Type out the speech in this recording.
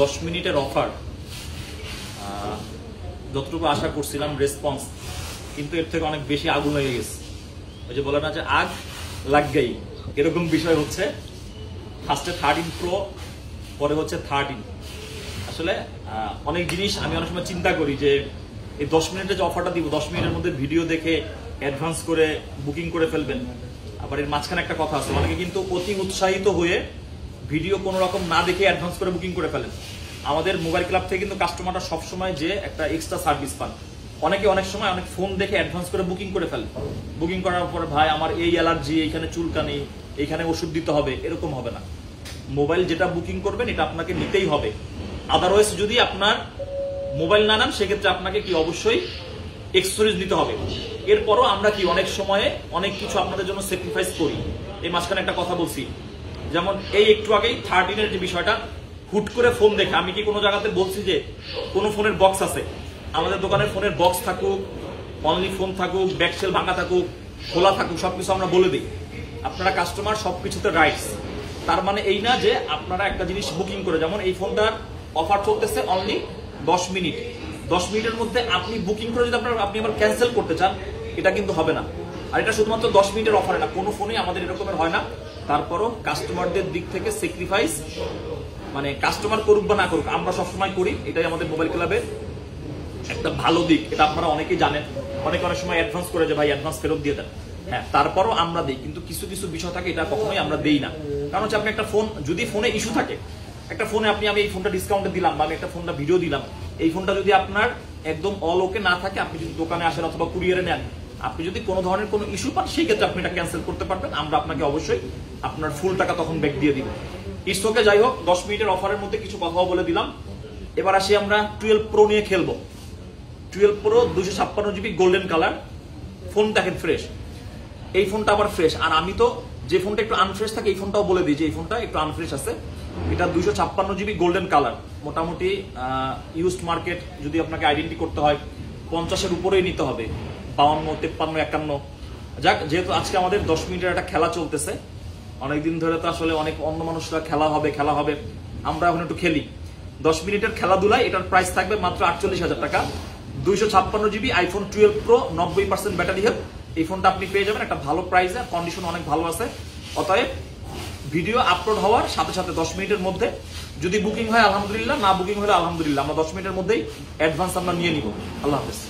দশ মিনিটের অফার যতটুকু আশা করছিলাম রেসপন্স কিন্তু এর থেকে অনেক বেশি আগুন হয়ে গেছে। ওই যে বলে না যে আগ লাগবেই এরকম বিষয় হচ্ছে। ফার্স্টে থার্টিন প্রো পরে হচ্ছে থার্টিন আসলে অনেক জিনিস আমি অনেক সময় চিন্তা করি যে, এই দশ মিনিটে যে অফারটা দিব, দশ মিনিটের মধ্যে ভিডিও দেখে অ্যাডভান্স করে বুকিং করে ফেলবেন। আবার এর মাঝখানে একটা কথা আছে, অনেকে কিন্তু অতি উৎসাহিত হয়ে ভিডিও কোনো রকম না দেখে অ্যাডভান্স করে বুকিং করে ফেলেন। আমাদের মোবাইল ক্লাব থেকে কিন্তু কাস্টমাররা সবসময় যে একটা এক্সট্রা সার্ভিস পান। অনেকে অনেক সময় অনেক ফোন দেখে অ্যাডভান্স করে বুকিং করে ফেলে। বুকিং করার পর, ভাই, আমার এই অ্যালার্জি এইখানে চুলকানি, এইখানে ওষুধ দিতে হবে, এরকম হবে না। মোবাইল যেটা বুকিং করবেন, এটা আপনাকে নিতেই হবে। আদারওয়াইজ যদি আপনার মোবাইল না নেন, সেক্ষেত্রে আপনাকে কি অবশ্যই এক্সচেঞ্জ নিতে হবে। এরপরও আমরা কি অনেক সময়ে অনেক কিছু আপনাদের জন্য স্যাক্রিফাইস করি। এই মাঝখানে একটা কথা বলছি। যেমন এই একটু আগেই থার্টিনের যে বিষয়টা, হুট করে ফোন দেখে। আমি কি কোনো জায়গাতে বলছি যে কোনো ফোনের বক্স আছে? আমাদের দোকানে ফোনের বক্স থাকুক অনলি ফোন থাকুক ব্যাকসেল ভাঙা থাকুক, খোলা থাকুক, সবকিছু আমরা বলে দিই। আপনারা কাস্টমার সবকিছুতে রাইটস তার মানে এই না যে আপনারা একটা জিনিস বুকিং করে, যেমন এই ফোনটার অফার চলতেছে অনলি দশ মিনিট। দশ মিনিটের মধ্যে আপনি বুকিং করে যদি আপনার, আপনি আবার ক্যান্সেল করতে চান, এটা কিন্তু হবে না। আর এটা শুধুমাত্র দশ মিনিটের অফারে না, কোনো ফোনে আমাদের এরকমের হয় না। তারপরও কাস্টমারদের দিক থেকে স্যাক্রিফাইস মানে কাস্টমার করুক বা না করুক, আমরা সবসময় করি, এটাই আমাদের মোবাইল ক্লাবের একটা ভালো দিক, এটা আপনারা অনেকেই জানেন। অনেক অনেক সময় অ্যাডভান্স করে যে, ভাই অ্যাডভান্স ফেরত দিয়ে দেন। হ্যাঁ তারপরও আমরা দিই, কিন্তু কিছু কিছু বিষয় থাকে, এটা কখনোই আমরা দেই না। কারণ হচ্ছে আপনি একটা ফোন যদি ফোনে ইস্যু থাকে, একটা ফোনে আপনি, আমি এই ফোনটা ডিসকাউন্টে দিলাম, বা আমি একটা ফোনটা ভিডিও দিলাম, এই ফোনটা যদি আপনার একদম অল ওকে না থাকে, আপনি যদি দোকানে আসেন অথবা কুরিয়ারে নেন আপনি যদি কোনো ধরনের কোনো ইস্যু পান, সেই ক্ষেত্রে আপনি এটা ক্যান্সেল করতে পারবেন। আমরা আপনাকে অবশ্যই আপনার ফুল টাকা তখন ব্যাক দিয়ে দিব। ইস্টোকে যাই হোক, দশ মিনিটের অফারের মধ্যে কিছু কথাও বলে দিলাম। এবার আসি আমরা টুয়েলভ প্রো নিয়ে খেলব। টুয়েলভ প্রো দুশো ছাপ্পান্ন জিবি গোল্ডেন কালার ফোন দেখেন ফ্রেশ এই ফোনটা আবার ফ্রেশ আর আমি তো যে ফোনটা একটু আনফ্রেশ থাকে, এই ফোনটাও বলে দিই যে এই ফোনটা একটু আনফ্রেশ আছে। এটা দুইশো ছাপ্পান্ন জিবি গোল্ডেন কালার মোটামুটি ইউজড মার্কেট যদি আপনাকে আইডেন্টি করতে হয়, পঞ্চাশের উপরেই নিতে হবে। বাউন্ন, তেপ্পান্ন, একান্ন। যাক, যেহেতু আজকে আমাদের দশ মিনিটের একটা খেলা চলতেছে, অনেকদিন ধরে তো আসলে অনেক অন্য মানুষরা খেলা হবে খেলা হবে। আমরা এখন একটু খেলি। দশ মিনিটের খেলাধুলায় এটার প্রাইস থাকবে মাত্র আটচল্লিশ হাজার টাকা। দুইশো ছাপ্পান্ন জিবি আইফোন টুয়েলভ প্রো নব্বই পার্সেন্ট ব্যাটারি হেলথ এই ফোনটা আপনি পেয়ে যাবেন, একটা ভালো প্রাইসে কন্ডিশন অনেক ভালো আছে। অতএব ভিডিও আপলোড হওয়ার সাথে সাথে দশ মিনিটের মধ্যে, যদি বুকিং হয়, আলহামদুলিল্লাহ। না বুকিং হলে আলহামদুলিল্লাহ। আমরা দশ মিনিটের মধ্যেই অ্যাডভান্স আমরা নিয়ে নিব। আল্লাহ হাফেজ।